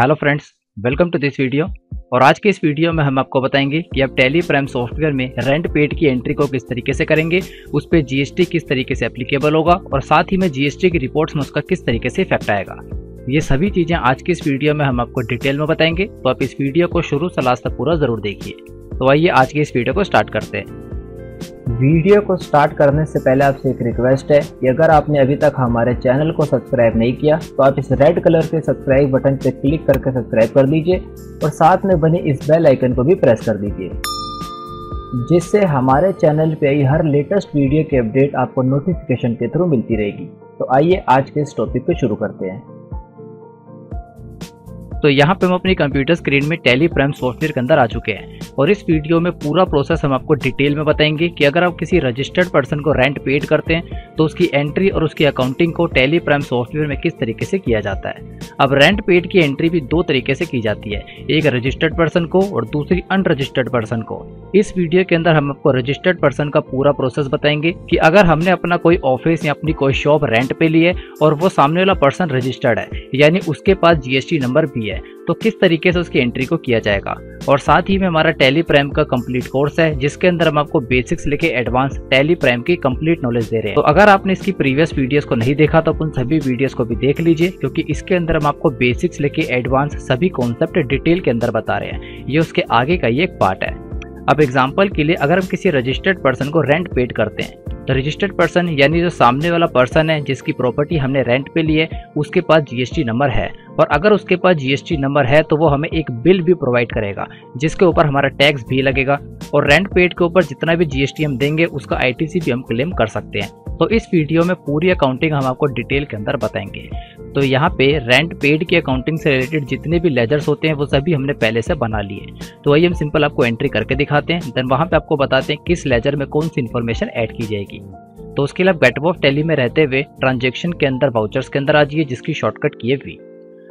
Hello friends welcome to this video और आज के इस वीडियो में हम आपको बताएँगे कि आप टेली प्राइम सॉफ्टवेयर में रेंट पेड की एंट्री को किस तरीके से करेंगे, उस पर जीएसटी किस तरीके से एप्लीकेबल होगा और साथ ही में जीएसटी की रिपोर्ट्स में उसका किस तरीके से इफ़ेक्ट आएगा। ये सभी चीज़ें आज की इस वीडियो में हम आपको डिटेल में बताएँगे तो आप इस वीडियो को शुरू से लास्ट तक पूरा ज़रूर देखिए। तो आइए आज के इस वीडियो को स्टार्ट करते हैं। वीडियो को स्टार्ट करने से पहले आपसे एक रिक्वेस्ट है कि अगर आपने अभी तक हमारे चैनल को सब्सक्राइब नहीं किया तो आप इस रेड कलर के सब्सक्राइब बटन पर क्लिक करके सब्सक्राइब कर दीजिए और साथ में बनी इस बेल आइकन को भी प्रेस कर दीजिए, जिससे हमारे चैनल पे आई हर लेटेस्ट वीडियो की अपडेट आपको नोटिफिकेशन के थ्रू मिलती रहेगी। तो आइए आज के इस टॉपिक को शुरू करते हैं। तो यहाँ पे हम अपनी कंप्यूटर स्क्रीन में टेली प्राइम सॉफ्टवेयर के अंदर आ चुके हैं। और इस वीडियो में पूरा प्रोसेस हम आपको डिटेल में बताएँगे कि अगर आप किसी रजिस्टर्ड पर्सन को रेंट पेड करते हैं तो उसकी एंट्री और उसकी अकाउंटिंग को टेली प्राइम सॉफ्टवेयर में किस तरीके से किया जाता है। अब रेंट पेड की एंट्री भी दो तरीके से की जाती है। एक रजिस्टर्ड पर्सन को और दूसरी अनरजिस्टर्ड पर्सन को। इस वीडियो के अंदर हम आपको रजिस्टर्ड पर्सन का पूरा प्रोसेस बताएँगे कि अगर हमने अपना कोई ऑफ़िस या अपनी कोई शॉप रेंट पे ली है और वो सामने वाला पर्सन रजिस्टर्ड है, यानी उसके पास जीएसटी नंबर भी है तो किस तरीके से उसकी एंट्री को किया जाएगा? और साथ ही में हमारा टेली प्राइम का कंप्लीट कोर्स है, जिसके अंदर हम आपको बेसिक्स लेके एडवांस टेली प्राइम की कंप्लीट नॉलेज दे रहे हैं। तो अगर आपने इसकी प्रीवियस वीडियोस को नहीं देखा तो उन सभी वीडियोस को भी देख लीजिए, क्योंकि इसके अंदर हम आपको बेसिक्स लेके एडवांस सभी कॉन्सेप्ट डिटेल के अंदर बता रहे हैं। ये उसके आगे का ही एक पार्ट है। अब एग्ज़ाम्पल के लिए अगर हम किसी रजिस्टर्ड पर्सन को रेंट पेड करते हैं तो रजिस्टर्ड पर्सन यानी जो सामने वाला पर्सन है, जिसकी प्रॉपर्टी हमने रेंट पे ली है, उसके पास जीएसटी नंबर है। और अगर उसके पास जीएसटी नंबर है तो वो हमें एक बिल भी प्रोवाइड करेगा, जिसके ऊपर हमारा टैक्स भी लगेगा। और रेंट पेड के ऊपर जितना भी जीएसटी हम देंगे, उसका आईटीसी भी हम क्लेम कर सकते हैं। तो इस वीडियो में पूरी अकाउंटिंग हम आपको डिटेल के अंदर बताएँगे। तो यहाँ पे रेंट पेड की अकाउंटिंग से रिलेटेड जितने भी लेजर्स होते हैं, वो सभी हमने पहले से बना लिए। तो वही हम सिंपल आपको एंट्री करके दिखाते हैं देन वहाँ पे आपको बताते हैं किस लेजर में कौन सी इन्फॉर्मेशन ऐड की जाएगी। तो उसके लिए आप गेटवे ऑफ़ टेली में रहते हुए ट्रांजेक्शन के अंदर वाउचर्स के अंदर आ जाइए, जिसकी शॉर्टकट की है वी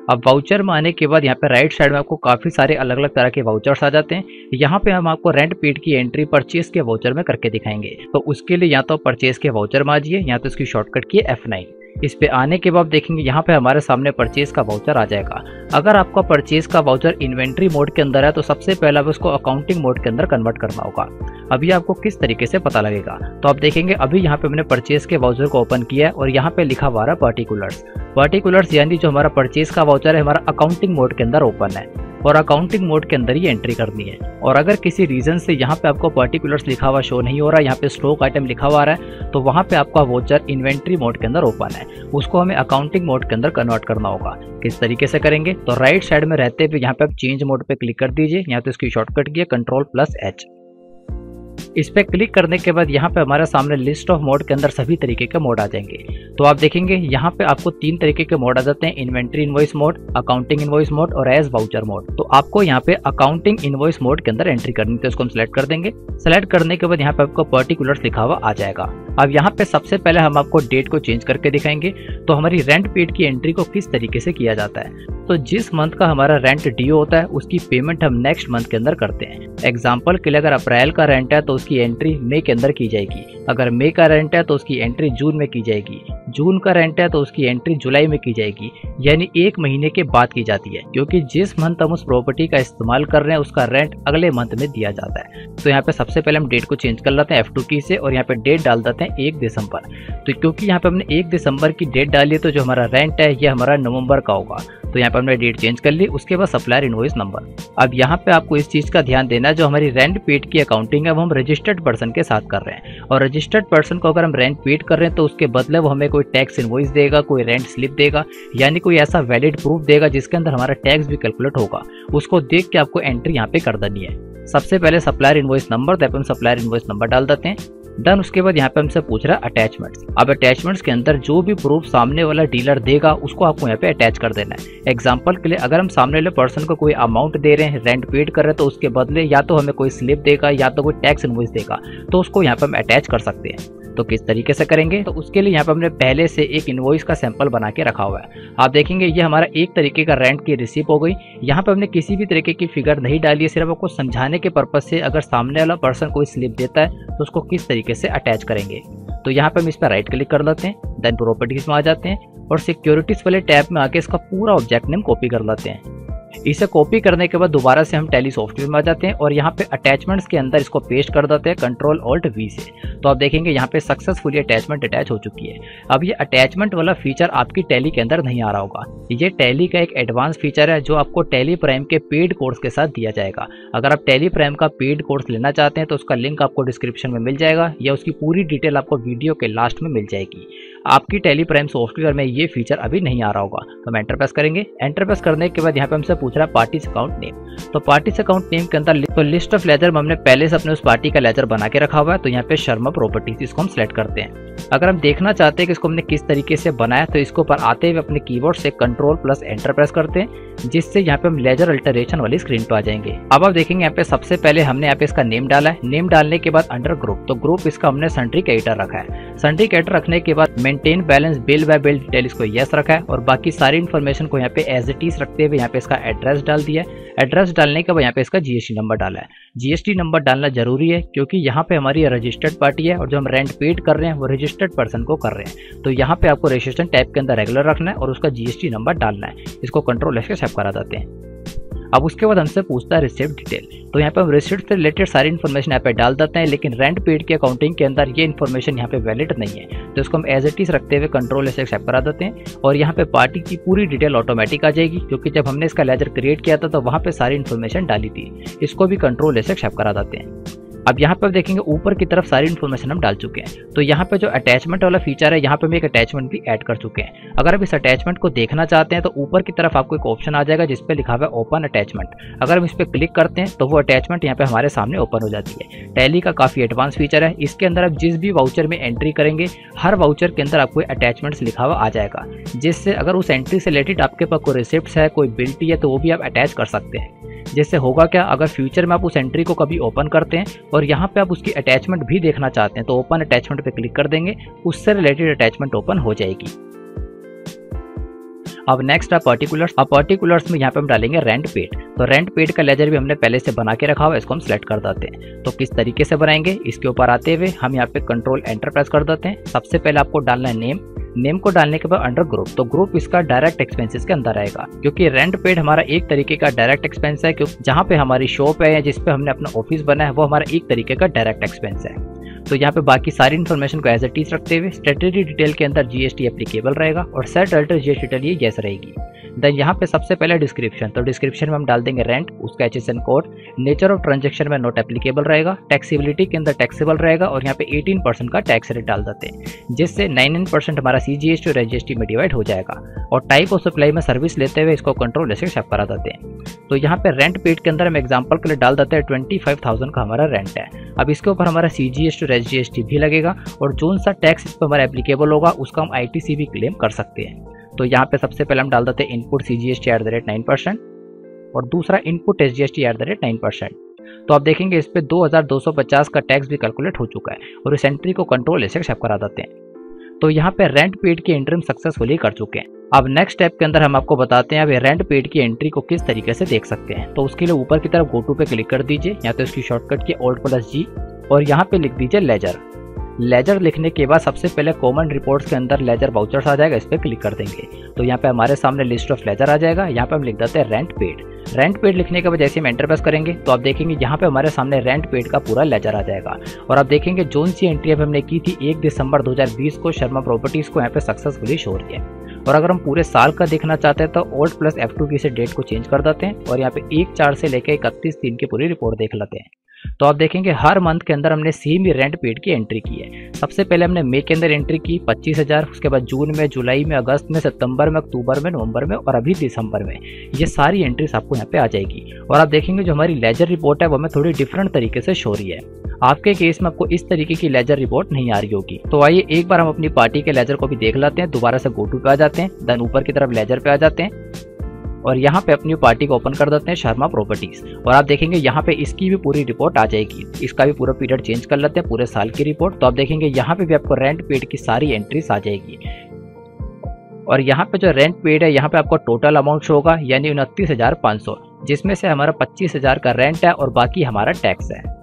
अब वाउचर में आने के बाद यहाँ पे राइट साइड में आपको काफ़ी सारे अलग अलग तरह के वाउचर्स आ जाते हैं। यहाँ पे हम आपको रेंट पेड की एंट्री परचेज के वाउचर में करके दिखाएँगे। तो उसके लिए या तो परचेज के वाउचर में आ जाइए, या तो इसकी शॉर्टकट की एफ़ नाइन इस पे आने के बाद देखेंगे यहाँ पे हमारे सामने परचेज का वाउचर आ जाएगा। अगर आपका परचेज का वाउचर इन्वेंट्री मोड के अंदर है तो सबसे पहले उसको अकाउंटिंग मोड के अंदर कन्वर्ट करना होगा। अभी आपको किस तरीके से पता लगेगा? तो आप देखेंगे, अभी यहाँ पे मैंने परचेज के वाउचर को ओपन किया है और यहाँ पे लिखा हुआ है पर्टिकुलर्स पर्टिकुलर्स यानी जो हमारा परचेज का वाउचर है, हमारा अकाउंटिंग मोड के अंदर ओपन है और अकाउंटिंग मोड के अंदर ही एंट्री करनी है। और अगर किसी रीजन से यहाँ पे आपको पर्टिकुलर्स लिखा हुआ शो नहीं हो रहा है यहाँ पे स्टॉक आइटम लिखा हुआ है तो वहाँ पे आपका वोचर इन्वेंट्री मोड के अंदर ओपन है। उसको हमें अकाउंटिंग मोड के अंदर कन्वर्ट करना होगा। किस तरीके से करेंगे? तो राइट साइड में रहते हुए यहाँ पे आप चेंज मोड पे क्लिक कर दीजिए। यहाँ तो इसकी शॉर्टकट की है कंट्रोल प्लस एच इस पर क्लिक करने के बाद यहाँ पे हमारे सामने लिस्ट ऑफ़ मोड के अंदर सभी तरीके के मोड आ जाएँगे। तो आप देखेंगे, यहाँ पे आपको तीन तरीके के मोड आ जाते हैं inventory invoice mode accounting invoice mode और एज वाउचर मोड तो आपको यहाँ पे अकाउंटिंग इनवॉइस मोड के अंदर एंट्री करनी तो इसको हम सिलेक्ट कर देंगे। सिलेक्ट करने के बाद यहाँ पे आपको पर्टिकुलर लिखा हुआ आ जाएगा। अब यहाँ पे सबसे पहले हम आपको डेट को चेंज करके दिखाएँगे तो हमारी रेंट पेड की एंट्री को किस तरीके से किया जाता है? तो जिस मंथ का हमारा रेंट ड्यू होता है, उसकी पेमेंट हम नेक्स्ट मंथ के अंदर करते हैं। एग्ज़ाम्पल के लिए अगर अप्रैल का रेंट है तो उसकी एंट्री मई के अंदर की जाएगी। अगर मई का रेंट है तो उसकी एंट्री जून में की जाएगी। जून का रेंट है तो उसकी एंट्री जुलाई में की जाएगी। यानी एक महीने के बाद की जाती है, क्योंकि जिस मंथ हम उस प्रॉपर्टी का इस्तेमाल कर रहे हैं, उसका रेंट अगले मंथ में दिया जाता है। तो यहाँ पे सबसे पहले हम डेट को चेंज कर लेते हैं एफ़ की से, और यहाँ पे डेट डाल देते हैं एक दिसंबर। तो क्योंकि यहाँ पे हमने एक दिसंबर की डेट डाली है तो जो हमारा रेंट है, ये हमारा नवंबर का होगा। तो यहाँ पर हमने डेट चेंज कर ली, उसके बाद सप्लायर इनवॉइस नंबर अब यहाँ पे आपको इस चीज़ का ध्यान देना है, जो हमारी रेंट पेड की अकाउंटिंग है, वो हम रजिस्टर्ड पर्सन के साथ कर रहे हैं। और रजिस्टर्ड पर्सन को अगर हम रेंट पेड कर रहे हैं तो उसके बदले वो हमें कोई टैक्स इनवॉइस देगा, कोई रेंट स्लिप देगा, यानी कोई ऐसा वैलिड प्रूफ देगा, जिसके अंदर हमारा टैक्स भी कैलकुलेट होगा। उसको देख के आपको एंट्री यहाँ पे कर देनी है। सबसे पहले सप्लायर इनवॉइस नंबर तो हम सप्लायर इनवॉइस नंबर डाल देते हैं। डन उसके बाद यहाँ पे हमसे पूछ रहा है अटैचमेंट्स अब अटैचमेंट्स के अंदर जो भी प्रूफ सामने वाला डीलर देगा, उसको आपको यहाँ पे अटैच कर देना है। एग्ज़ाम्पल के लिए अगर हम सामने वाले पर्सन को कोई अमाउंट दे रहे हैं रेंट पेड कर रहे हैं तो उसके बदले या तो हमें कोई स्लिप देगा, या तो कोई टैक्स इन्वॉइस देगा तो उसको यहाँ पे हम अटैच कर सकते हैं। तो किस तरीके से करेंगे तो उसके लिए यहाँ पे हमने पहले से एक इन्वॉइस का सैंपल बना के रखा हुआ है। आप देखेंगे, ये हमारा एक तरीके का रेंट की रिसिप हो गई। यहाँ पे हमने किसी भी तरीके की फिगर नहीं डाली है, सिर्फ़ आपको समझाने के पर्पज से अगर सामने वाला पर्सन कोई स्लिप देता है तो उसको किस तरीके से अटैच करेंगे। तो यहाँ पे हम इस पर राइट क्लिक कर लेते हैं देन प्रॉपर्टीज़ में आ जाते हैं और सिक्योरिटीज वाले टैब में आके इसका पूरा ऑब्जेक्ट नेम कॉपी कर लेते हैं। इसे कॉपी करने के बाद दोबारा से हम टेली सॉफ्टवेयर में आ जाते हैं और यहाँ पे अटैचमेंट्स के अंदर इसको पेस्ट कर देते हैं कंट्रोल ऑल्ट वी से। तो आप देखेंगे यहाँ पे सक्सेसफुली अटैचमेंट अटैच हो चुकी है। अब ये अटैचमेंट वाला फीचर आपकी टैली के अंदर नहीं आ रहा होगा। ये टैली का एक एडवांस फीचर है जो आपको टैली प्राइम के पेड कोर्स के साथ दिया जाएगा। अगर आप टैली प्राइम का पेड कोर्स लेना चाहते हैं तो उसका लिंक आपको डिस्क्रिप्शन में मिल जाएगा या उसकी पूरी डिटेल आपको वीडियो के लास्ट में मिल जाएगी। आपकी टेली प्राइम सॉफ्टवेयर में ये फीचर अभी नहीं आ रहा होगा। तो हम एंटरप्रेस करेंगे। एंटरप्रेस करने के बाद यहाँ पे हमसे पूछ रहा है पार्टी अकाउंट नेम तो पार्टी अकाउंट नेम के अंदर तो लिस्ट ऑफ़ लेजर हमने पहले से अपने उस पार्टी का लेजर बना के रखा हुआ है तो यहाँ पे शर्मा प्रॉपर्टीज़ इसको हम सिलेक्ट करते हैं। अगर हम देखना चाहते हैं कि इसको हमने किस तरीके से बनाया तो इसको ऊपर आते हुए अपने कीबोर्ड से कंट्रोल प्लस एंटर प्रेस करते हैं, जिससे यहाँ पे हम लेजर अल्टरेशन वाली स्क्रीन पे आ जाएँगे। अब आप देखेंगे यहाँ पे सबसे पहले हमने यहाँ पे इसका नेम डाला है। नेम डालने के बाद अंडर ग्रुप तो ग्रुप इसका हमने सेंट्रिक एडिटर रखा है। सेंट्रिक एडिटर रखने के बाद maintain balance bill by bill detail इसको यस रखा है, और बाकी सारी इन्फॉर्मेशन को यहाँ पे एज इट इज़ रखते हुए यहाँ पे इसका एड्रेस डाल दिया एड्रेस डालने के बाद यहाँ पे इसका जीएसटी नंबर डाला है। जीएसटी नंबर डालना ज़रूरी है, क्योंकि यहाँ पे हमारी रजिस्टर्ड पार्टी है, और जो हम रेंट पेड कर रहे हैं, वो रजिस्टर्ड पर्सन को कर रहे हैं। तो यहाँ पे आपको रजिस्ट्रेशन टाइप के अंदर रेगुलर रखना है और उसका जीएसटी नंबर डालना है। इसको कंट्रोल एस के सेव करा देते हैं। अब उसके बाद हमसे पूछता है रिसिप्ट डिटेल तो यहाँ पे हम रिसिप्ट से रिलेटेड सारी इन्फॉर्मेशन यहाँ पे डाल देते हैं, लेकिन रेंट पेड की अकाउंटिंग के अंदर ये इन्फॉर्मेशन यहाँ पे वैलिड नहीं है। तो इसको हम एज इट इज़ रखते हुए कंट्रोल ऐसे एक्सेप्ट करा देते हैं और यहाँ पे पार्टी की पूरी डिटेल ऑटोमेटिक आ जाएगी क्योंकि जब हमने इसका लेजर क्रिएट किया था तो वहाँ पे सारी इन्फॉर्मेशन डाली थी। इसको भी कंट्रोल ऐसे एक्सेप्ट करा देते हैं। अब यहाँ पर देखेंगे ऊपर की तरफ़ सारी इन्फॉर्मेशन हम डाल चुके हैं। तो यहाँ पे जो अटैचमेंट वाला फीचर है, यहाँ पे हम एक अटैचमेंट भी ऐड कर चुके हैं। अगर आप इस अटैचमेंट को देखना चाहते हैं तो ऊपर की तरफ़ आपको एक ऑप्शन आ जाएगा जिसपे लिखा हुआ है ओपन अटैचमेंट अगर हम इस पर क्लिक करते हैं तो वो अटैचमेंट यहाँ पे हमारे सामने ओपन हो जाती है। टैली का काफ़ी एडवांस फीचर है। इसके अंदर आप जिस भी वाउचर में एंट्री करेंगे, हर वाउचर के अंदर आपको अटैचमेंट्स लिखा हुआ आ जाएगा। जिससे अगर उस एंट्री से रिलेटेड आपके पास कोई रिसिप्ट है, कोई बिल्टी है तो वो भी आप अटैच कर सकते हैं। जिससे होगा क्या, अगर फ्यूचर में आप उस एंट्री को कभी ओपन करते हैं और यहाँ पे आप उसकी अटैचमेंट भी देखना चाहते हैं तो ओपन अटैचमेंट पे क्लिक कर देंगे, उससे रिलेटेड अटैचमेंट ओपन हो जाएगी। अब नेक्स्ट है पर्टिकुलर्स अब पर्टिकुलर्स में यहाँ पे हम डालेंगे रेंट पेड तो रेंट पेड का लेजर भी हमने पहले से बना के रखा हुआ है, इसको हम सिलेक्ट कर देते हैं। तो किस तरीके से बनाएँगे? इसके ऊपर आते हुए हम यहाँ पे कंट्रोल एंटर प्रेस कर देते हैं। सबसे पहले आपको डालना है नेम नेम को डालने के बाद अंडर ग्रुप तो ग्रुप इसका डायरेक्ट एक्सपेंसेस के अंदर आएगा। क्योंकि रेंट पेड हमारा एक तरीके का डायरेक्ट एक्सपेंस है जहाँ पे हमारी शॉप है या जिसपे हमने अपना ऑफ़िस बना है, वो हमारा एक तरीके का डायरेक्ट एक्सपेंस है। तो यहाँ पे बाकी सारी इन्फॉर्मेशन को एज ए टीज रखते हुए स्टेटरी डिटेल के अंदर जीएसटी एप्लीकेबल रहेगा और सेट अल्टर जीएसटी डिटेल ये यस रहेगी। देन यहाँ पे सबसे पहले डिस्क्रिप्शन तो डिस्क्रिप्शन में हम डाल देंगे रेंट उसका HSN code nature of transaction में नॉट एप्लीकेबल रहेगा। टैक्सीबिलिटी के अंदर टैक्सेबल रहेगा और यहाँ पे 18 परसेंट का टैक्स रेट डाल देते हैं, जिससे 99 परसेंट हमारा सी जी एस टी और में डिवाइड हो जाएगा। और टाइप ऑफ़ सप्लाई में सर्विस लेते हुए इसको कंट्रोल ऐसे सेव करा देते हैं। तो यहाँ पे रेंट पेड के अंदर हम एग्ज़ाम्पल के लिए डाल देते हैं ट्वेंटी फाइव थाउज़ेंड का हमारा रेंट है। अब इसके ऊपर हमारा सी जी एस टी और जी एस टी भी लगेगा और जो सा टैक्स इस पर हमारा एप्लीकेबल होगा, उसका हम आई टी सी भी क्लेम कर सकते हैं। तो यहाँ पे सबसे पहले हम डाल देते हैं input C G S T at the rate nine percent और दूसरा input S G S T at the rate nine percent तो आप देखेंगे इस पर 2250 का टैक्स भी कैलकुलेट हो चुका है और इस एंट्री को कंट्रोल ऐसे एक्सेप्ट करा देते हैं। तो यहाँ पे रेंट पेड की एंट्री हम सक्सेसफुली कर चुके हैं। अब नेक्स्ट स्टेप के अंदर हम आपको बताते हैं, अब रेंट पेड की एंट्री को किस तरीके से देख सकते हैं। तो उसके लिए ऊपर की तरफ़ गो टू पे क्लिक कर दीजिए, या तो इसकी शॉर्टकट की ओल्ड प्लस जी और यहाँ पे लिख दीजिए लेजर लेजर लिखने के बाद सबसे पहले कॉमन रिपोर्ट्स के अंदर लेजर वाउचर्स आ जाएगा, इस पर क्लिक कर देंगे। तो यहाँ पे हमारे सामने लिस्ट ऑफ़ लेजर आ जाएगा, यहाँ पे हम लिख देते हैं रेंट पेड रेंट पेड लिखने के बाद जैसे हम एंटर प्रेस करेंगे तो आप देखेंगे यहाँ पे हमारे सामने रेंट पेड का पूरा लेजर आ जाएगा। और आप देखेंगे जोन सी एंट्री अब हमने की थी, एक दिसंबर 2020 को शर्मा प्रॉपर्टीज़ को यहाँ पे सक्सेसफुली शो रही है और अगर हम पूरे साल का देखना चाहते हैं तो ओल्ड प्लस एफ़ की से डेट को चेंज कर देते हैं और यहाँ पे एक चार से लेकर इकतीस तीन की पूरी रिपोर्ट देख लेते हैं। तो आप देखेंगे हर मंथ के अंदर हमने सेम ही रेंट पेड की एंट्री की है। सबसे पहले हमने मई के अंदर एंट्री की पच्चीस हज़ार, उसके बाद जून में जुलाई में अगस्त में सितंबर में अक्टूबर में नवंबर में और अभी दिसंबर में। ये सारी एंट्रीज आपको यहाँ पे आ जाएगी। और आप देखेंगे जो हमारी लेजर रिपोर्ट है, वो हमें थोड़ी डिफरेंट तरीके से शो रही है। आपके केस में आपको इस तरीके की लेजर रिपोर्ट नहीं आ रही होगी। तो आइए एक बार हम अपनी पार्टी के लेजर को भी देख लेते हैं, दोबारा से गोटू पे आ जाते हैं देन ऊपर की तरफ़ लेजर पे आ जाते हैं। और यहाँ पे अपनी पार्टी को ओपन कर देते हैं शर्मा प्रॉपर्टीज़। और आप देखेंगे यहाँ पे इसकी भी पूरी रिपोर्ट आ जाएगी। इसका भी पूरा पीरियड चेंज कर लेते हैं, पूरे साल की रिपोर्ट। तो आप देखेंगे यहाँ पे भी आपको रेंट पेड की सारी एंट्रीज आ जाएगी। और यहाँ पे जो रेंट पेड है, यहाँ पे आपको टोटल अमाउंट शो होगा, यानी उनतीस जिसमें से हमारा पच्चीस का रेंट है और बाकी हमारा टैक्स है।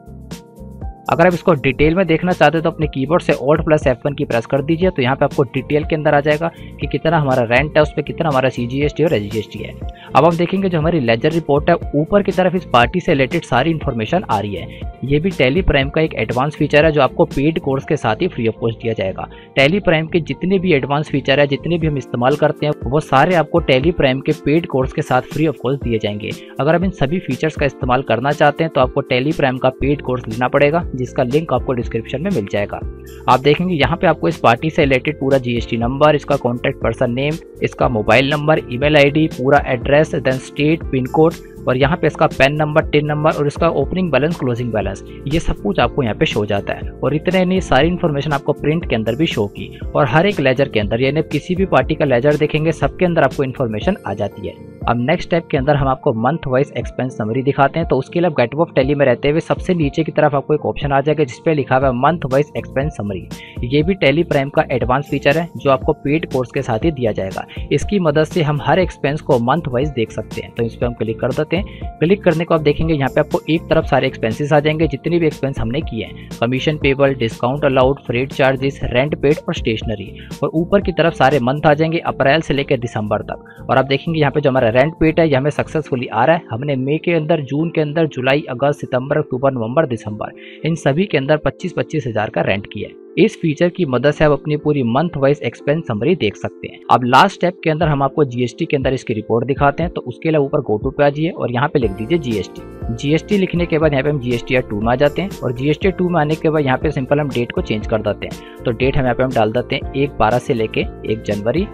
अगर आप इसको डिटेल में देखना चाहते हो तो अपने कीबोर्ड से alt plus F key press कर दीजिए तो यहाँ पे आपको डिटेल के अंदर आ जाएगा कि कितना हमारा रेंट है उस पर कितना हमारा सीजीएसटी और एस है। अब हम देखेंगे जो हमारी लेजर रिपोर्ट है, ऊपर की तरफ़ इस पार्टी से रिलेटेड सारी इन्फॉर्मेशन आ रही है। ये भी टेली प्राइम का एक एडवांस फीचर है, जो आपको पेड कोर्स के साथ ही फ्री ऑफ़ कॉस्ट दिया जाएगा। टेली प्राइम के जितने भी एडवांस फीचर है, जितने भी हम इस्तेमाल करते हैं, वो सारे आपको टेली प्राइम के पेड कोर्स के साथ फ्री ऑफ़ कॉस्ट दिए जाएँगे। अगर आप इन सभी फीचर्स का इस्तेमाल करना चाहते हैं तो आपको टेली प्राइम का पेड कोर्स लेना पड़ेगा। जिसका लिंक आपको डिस्क्रिप्शन में मिल जाएगा। आप देखेंगे यहाँ पे आपको इस पार्टी से रिलेटेड पूरा जीएसटी नंबर इसका कॉन्टेक्ट पर्सन नेम इसका मोबाइल नंबर ईमेल आईडी पूरा address then state pin code और यहाँ पे इसका पेन नंबर टिन नंबर और इसका ओपनिंग बैलेंस क्लोजिंग बैलेंस ये सब कुछ आपको यहाँ पे शो जाता है। और इतने नहीं, सारी इन्फॉर्मेशन आपको प्रिंट के अंदर भी शो की। और हर एक लेजर के अंदर, यानी किसी भी पार्टी का लेजर देखेंगे, सबके अंदर आपको इन्फॉर्मेशन आ जाती है। अब नेक्स्ट स्टेप के अंदर हम आपको मंथ वाइज एक्सपेंस समरी दिखाते हैं। तो उसके लिए गेट ऑफ़ टेली में रहते हुए सबसे नीचे की तरफ़ आपको एक ऑप्शन आ जाएगा जिसपे लिखा हुआ है मंथ वाइज एक्सपेंस समरी ये भी टेली प्राइम का एडवांस फीचर है, जो आपको पेड कोर्स के साथ ही दिया जाएगा। इसकी मदद से हम हर एक्सपेंस को मंथ वाइज देख सकते हैं। तो इस पर हम क्लिक कर देते हैं। क्लिक करने को आप देखेंगे, यहाँ पे आपको एक तरफ़ सारे एक्सपेंसेस आ जाएँगे, जितने भी एक्सपेंस हमने किए हैं। Commission payable discount allowed freight charges rent paid और स्टेशनरी और ऊपर की तरफ़ सारे मंथ आ जाएँगे, अप्रैल से लेकर दिसंबर तक। और आप देखेंगे, यहाँ पे जो हमारा रेंट पेड है, ये हमें सक्सेसफुली आ रहा है। हमने मई के अंदर, जून के अंदर, जुलाई, अगस्त, सितंबर, अक्टूबर, नवंबर, दिसंबर, इन सभी के अंदर पच्चीस पच्चीस का रेंट किया है। इस फीचर की मदद से आप अपनी पूरी मंथ वाइज एक्सपेंस समरी देख सकते हैं। अब लास्ट स्टेप के अंदर हम आपको जीएसटी के अंदर इसकी रिपोर्ट दिखाते हैं तो उसके लिए ऊपर गोटू पे आ जाइए और यहाँ पे लिख दीजिए जीएसटी जीएसटी लिखने के बाद यहाँ पे हम जीएसटी टू में आ जाते हैं और जीएसटी टू में आने के बाद यहाँ पे सिंपल हम डेट को चेंज कर देते हैं। तो डेट हम यहाँ पे हम डाल देते हैं एक बारह से लेके एक जनवरी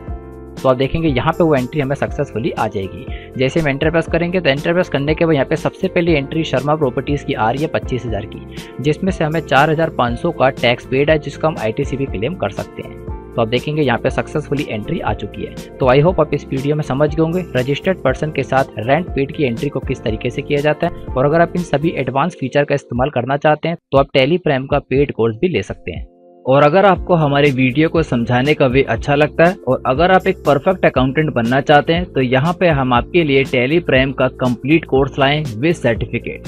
तो आप देखेंगे यहाँ पे वो एंट्री हमें सक्सेसफुली आ जाएगी। जैसे हम एंटर प्रेस करेंगे तो एंटर प्रेस करने के बाद यहाँ पे सबसे पहले एंट्री शर्मा प्रॉपर्टीज़ की आ रही है पच्चीस हज़ार की, जिसमें से हमें चार हज़ार पाँच सौ का टैक्स पेड है, जिसको हम आईटीसी भी क्लेम कर सकते हैं। तो आप देखेंगे यहाँ पे सक्सेसफुली एंट्री आ चुकी है। तो आई होप आप इस वीडियो में समझ गए होंगे रजिस्टर्ड पर्सन के साथ रेंट पेड की एंट्री को किस तरीके से किया जाता है, और अगर आप इन सभी एडवांस फीचर का इस्तेमाल करना चाहते हैं तो आप टेली प्राइम का पेड कोर्स भी ले सकते हैं। और अगर आपको हमारे वीडियो को समझाने का वे अच्छा लगता है, और अगर आप एक परफेक्ट अकाउंटेंट बनना चाहते हैं तो यहाँ पे हम आपके लिए टेली प्राइम का कंप्लीट कोर्स लाएँ विद सर्टिफिकेट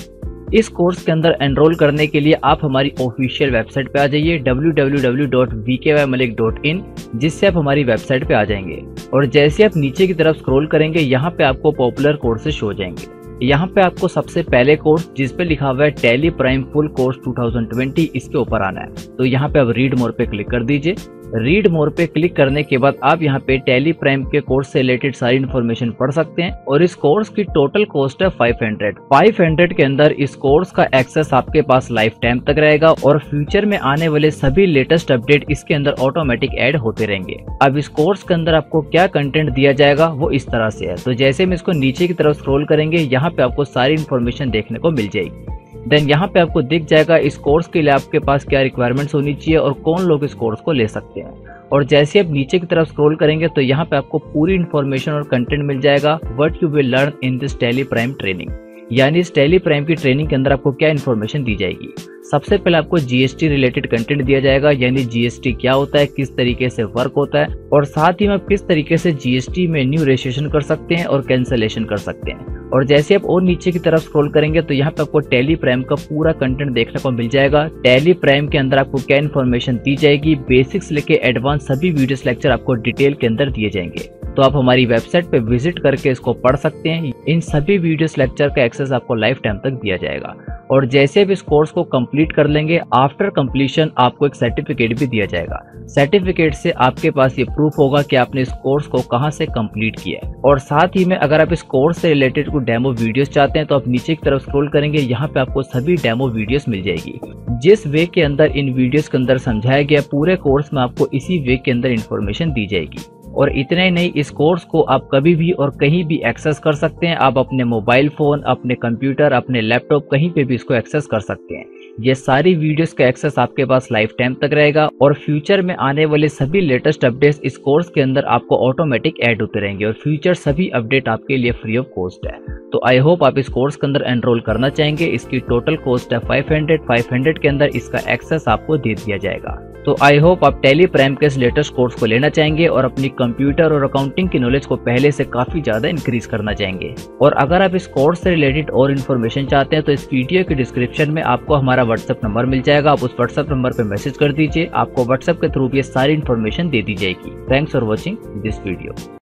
इस कोर्स के अंदर एनरोल करने के लिए आप हमारी ऑफिशियल वेबसाइट पे आ जाइए www.vkymalik.in जिससे आप हमारी वेबसाइट पे आ जाएँगे। और जैसे आप नीचे की तरफ़ स्क्रॉल करेंगे, यहाँ पे आपको पॉपुलर कोर्सेज हो जाएँगे। यहाँ पे आपको सबसे पहले कोर्स जिस पे लिखा हुआ है टेली प्राइम फुल कोर्स 2020 इसके ऊपर आना है। तो यहाँ पे आप रीड मोर पे क्लिक कर दीजिए। रीड मोर पे क्लिक करने के बाद आप यहाँ पे टेली प्राइम के कोर्स से रिलेटेड सारी इन्फॉर्मेशन पढ़ सकते हैं और इस कोर्स की टोटल कॉस्ट है 500 500 के अंदर इस कोर्स का एक्सेस आपके पास लाइफ टाइम तक रहेगा और फ्यूचर में आने वाले सभी लेटेस्ट अपडेट इसके अंदर ऑटोमेटिक एड होते रहेंगे। अब इस कोर्स के अंदर आपको क्या कंटेंट दिया जाएगा वो इस तरह से है। तो जैसे हम इसको नीचे की तरफ़ स्क्रोल करेंगे, यहाँ पे आपको सारी इन्फॉर्मेशन देखने को मिल जाएगी। देन यहाँ पे आपको दिख जाएगा इस कोर्स के लिए आपके पास क्या रिक्वायरमेंट्स होनी चाहिए और कौन लोग इस कोर्स को ले सकते हैं। और जैसे आप नीचे की तरफ़ स्क्रॉल करेंगे तो यहाँ पे आपको पूरी इन्फॉर्मेशन और कंटेंट मिल जाएगा what you will learn in this Tally Prime training यानी इस टेली प्राइम की ट्रेनिंग के अंदर आपको क्या इन्फॉर्मेशन दी जाएगी? सबसे पहले आपको जीएसटी रिलेटेड कंटेंट दिया जाएगा, यानी जीएसटी क्या होता है, किस तरीके से वर्क होता है, और साथ ही में आप किस तरीके से जीएसटी में न्यू रजिस्ट्रेशन कर सकते हैं और कैंसलेशन कर सकते हैं। और जैसे आप और नीचे की तरफ़ स्क्रॉल करेंगे तो यहाँ पे आपको टेली प्राइम का पूरा कंटेंट देखने को मिल जाएगा। टेली प्राइम के अंदर आपको क्या इन्फॉर्मेशन दी जाएगी? बेसिक्स लेके एडवांस सभी वीडियोस लेक्चर आपको डिटेल के अंदर दिए जाएँगे। तो आप हमारी वेबसाइट पे विज़िट करके इसको पढ़ सकते हैं। इन सभी वीडियोस लेक्चर का एक्सेस आपको लाइफ टाइम तक दिया जाएगा। और जैसे आप इस कोर्स को कंप्लीट कर लेंगे आफ्टर कंप्लीशन आपको एक सर्टिफिकेट भी दिया जाएगा। सर्टिफिकेट से आपके पास ये प्रूफ होगा कि आपने इस कोर्स को कहाँ से कंप्लीट किया है। और साथ ही में अगर आप इस कोर्स से रिलेटेड कुछ डेमो वीडियोस चाहते हैं तो आप नीचे की तरफ़ स्क्रॉल करेंगे, यहाँ पे आपको सभी डेमो वीडियोस मिल जाएगी। जिस वे के अंदर इन वीडियोस के अंदर समझाया गया पूरे कोर्स में आपको इसी वे के अंदर इन्फॉर्मेशन दी जाएगी। और इतना ही नहीं, इस कोर्स को आप कभी भी और कहीं भी एक्सेस कर सकते हैं। आप अपने मोबाइल फ़ोन अपने कंप्यूटर अपने लैपटॉप कहीं पे भी इसको एक्सेस कर सकते हैं। ये सारी वीडियोस का एक्सेस आपके पास लाइफ टाइम तक रहेगा और फ्यूचर में आने वाले सभी लेटेस्ट अपडेट्स इस कोर्स के अंदर आपको ऑटोमेटिक ऐड होते रहेंगे और फ्यूचर सभी अपडेट आपके लिए फ्री ऑफ़ कॉस्ट है। तो आई होप आप इस कोर्स के अंदर एनरोल करना चाहेंगे। इसकी टोटल कॉस्ट है 500 500 के अंदर इसका एक्सेस आपको दे दिया जाएगा। तो आई होप आप टेली प्राइम के इस लेटेस्ट कोर्स को लेना चाहेंगे और अपनी कंप्यूटर और अकाउंटिंग की नॉलेज को पहले से काफ़ी ज़्यादा इंक्रीज करना चाहेंगे। और अगर आप इस कोर्स से रिलेटेड और इन्फॉर्मेशन चाहते हैं तो इस वीडियो के डिस्क्रिप्शन में आपको हमारा व्हाट्सएप नंबर मिल जाएगा। आप उस व्हाट्सएप नंबर पर मैसेज कर दीजिए। आपको व्हाट्सएप के थ्रू भी सारी इन्फॉर्मेशन दे दी जाएगी। Thanks for watching this video